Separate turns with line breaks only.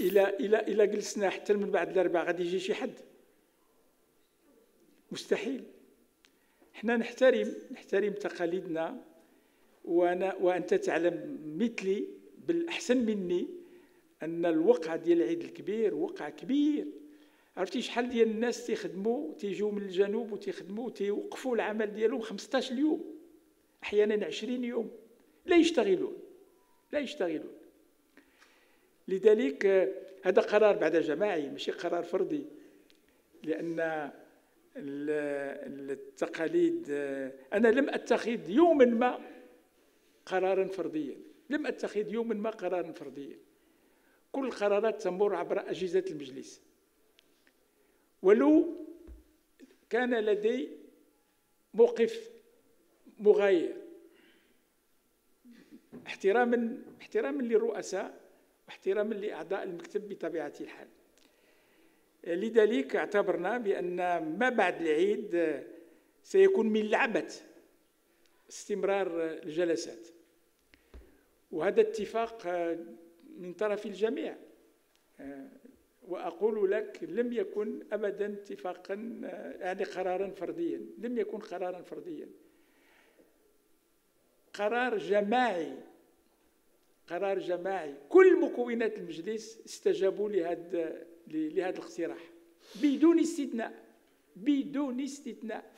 إلى إلى إلى جلسنا حتى من بعد الاربعاء غادي يجي شي حد. مستحيل. حنا نحترم نحترم تقاليدنا وأنا وأنت تعلم مثلي بالأحسن مني أن الوقعة ديال العيد الكبير وقع كبير. عرفتي شحال ديال الناس تيخدموا تيجيو من الجنوب وتيخدموا تيوقفوا العمل ديالهم 15 يوم أحيانا 20 يوم. لا يشتغلون. لا يشتغلون. لذلك هذا قرار بعد جماعي ماشي قرار فردي لأن التقاليد أنا لم أتخذ يوما ما قرارا فرديا. لم أتخذ يوما ما قرارا فرديا. كل القرارات تمر عبر أجهزة المجلس. ولو كان لدي موقف مغاير احتراما احتراما للرؤساء واحتراما لأعضاء المكتب بطبيعة الحال. لذلك اعتبرنا بأن ما بعد العيد سيكون من لعبة استمرار الجلسات. وهذا اتفاق من طرف الجميع. وأقول لك لم يكن ابدا اتفاقا يعني قرارا فرديا. لم يكن قرارا فرديا. قرار جماعي قرار جماعي. كل مكونات المجلس استجابوا لهذا لهذا الاقتراح. بدون استثناء. بدون استثناء.